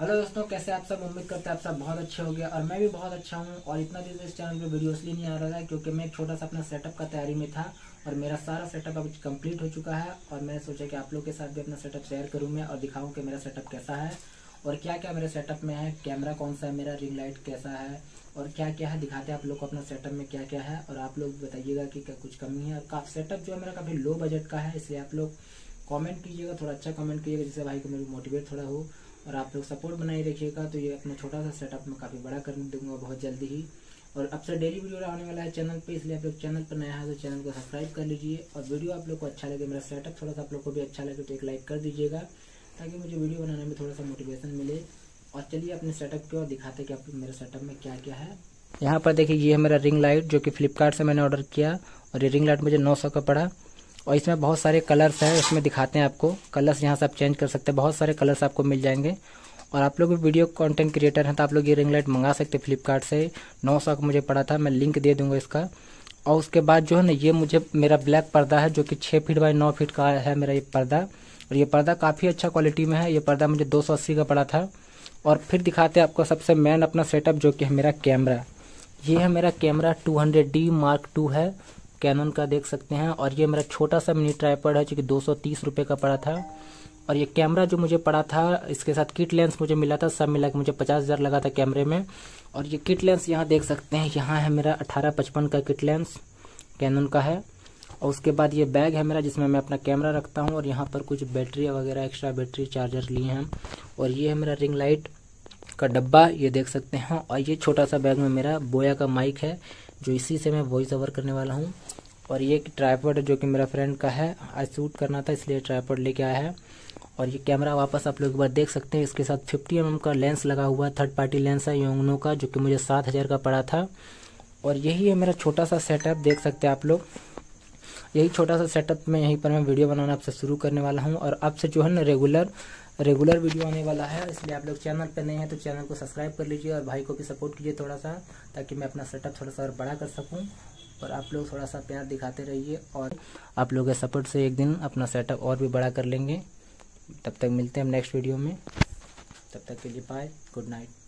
Hello दोस्तों, कैसे आप सब? उम्मीद करते हैं आप सब बहुत अच्छे हो गए और मैं भी बहुत अच्छा हूँ और इतना दिन इस चैनल पे वीडियो इसलिए नहीं आ रहा था क्योंकि मैं एक छोटा सा अपना सेटअप का तैयारी में था और मेरा सारा सेटअप अब कंप्लीट हो चुका है और मैंने सोचा कि आप लोग के साथ भी अपना सेटअप शेयर करूँ मैं और दिखाऊँ कि मेरा सेटअप कैसा है और क्या क्या मेरे सेटअप में है कैमरा कौन सा है, मेरा रिंग लाइट कैसा है और क्या क्या है, दिखाते हैं आप लोग को अपना सेटअप में क्या क्या है और आप लोग बताइएगा कि क्या कुछ कमी है। और सेटअप जो है मेरा काफ़ी लो बजट का है, इसलिए आप लोग कमेंट कीजिएगा, थोड़ा अच्छा कमेंट कीजिएगा जिससे भाई को मेरी मोटिवेट थोड़ा हो और आप लोग सपोर्ट बनाए रखिएगा तो ये अपना छोटा सा सेटअप में काफ़ी बड़ा कर दूँगा बहुत जल्दी ही। और अब से डेली वीडियो आने वाला है चैनल पे, इसलिए आप लोग चैनल पर नया है तो चैनल को सब्सक्राइब कर लीजिए। और वीडियो आप लोग को अच्छा लगे, मेरा सेटअप थोड़ा सा आप लोग को भी अच्छा लगे तो एक लाइक कर दीजिएगा, ताकि मुझे वीडियो बनाने में थोड़ा सा मोटिवेशन मिले। और चलिए अपने सेटअप को दिखाते कि आप मेरे सेटअप में क्या क्या है। यहाँ पर देखिए, ये है मेरा रिंग लाइट जो कि फ्लिपकार्ट से मैंने ऑर्डर किया, और ये रिंग लाइट मुझे नौ सौ का पड़ा। और इसमें बहुत सारे कलर्स हैं इसमें दिखाते हैं आपको। कलर्स यहाँ से आप चेंज कर सकते हैं। बहुत सारे कलर्स आपको मिल जाएँगे। और आप लोग भी वीडियो कंटेंट क्रिएटर हैं तो आप लोग ये रिंग लाइट मंगा सकते हैं फ्लिपकार्ट से। नौ सौ का मुझे पड़ा था, मैं लिंक दे दूँगा इसका। और उसके बाद जो है ना, ये मुझे, मेरा ब्लैक पर्दा है, जो कि छः फीट बाई नौ फीट का है मेरा ये पर्दा। और ये पर्दा काफ़ी अच्छा क्वालिटी में है। ये पर्दा मुझे दो सौ अस्सी का पड़ा था। और फिर दिखाते हैं आपको सबसे मेन अपना सेटअप जो कि है मेरा कैमरा ये है मेरा कैमरा 200D मार्क टू है। कैनन का देख सकते हैं। और ये मेरा छोटा सा मिनी ट्राईपॉड है, जो कि दो सौ का पड़ा था। और ये कैमरा जो मुझे पड़ा था, इसके साथ किट लेंस मुझे मिला था, सब मिला के मुझे पचास हज़ार लगा था कैमरे में। और ये किट लेंस यहाँ देख सकते हैं, यहाँ है मेरा अठारह पचपन का किट लेंस कैनन का है। और उसके बाद ये बैग है मेरा, जिसमें मैं अपना कैमरा रखता हूँ। और यहाँ पर कुछ बैटरी वगैरह एक्स्ट्रा बैटरी चार्जर लिए हैं। और ये है मेरा रिंग लाइट का डब्बा, ये देख सकते हैं। और ये छोटा सा बैग में मेरा बोया का माइक है, जो इसी से मैं वॉइस ओवर करने वाला हूँ। और ये एक ट्राईपोड जो कि मेरा फ्रेंड का है। आज शूट करना था, इसलिए ट्राईपोड लेके आया है। और ये कैमरा वापस आप लोग एक बार देख सकते हैं, इसके साथ 50 एम mm का लेंस लगा हुआ है थर्ड पार्टी लेंस है, योंगनो का, जो कि मुझे सात हज़ार का पड़ा था। और यही है मेरा छोटा सा सेटअप देख सकते हैं आप लोग। यही छोटा सा सेटअप में यहीं पर मैं वीडियो बनाना आपसे शुरू करने वाला हूँ। और आपसे जो है ना रेगुलर रेगुलर वीडियो आने वाला है, इसलिए आप लोग चैनल पर नए हैं तो चैनल को सब्सक्राइब कर लीजिए और भाई को भी सपोर्ट कीजिए थोड़ा सा ताकि मैं अपना सेटअप थोड़ा सा और बड़ा कर सकूँ और आप लोग थोड़ा सा प्यार दिखाते रहिए और आप लोगों के सपोर्ट से एक दिन अपना सेटअप और भी बड़ा कर लेंगे। तब तक मिलते हैं हम नेक्स्ट वीडियो में। तब तक के लिए बाय गुड नाइट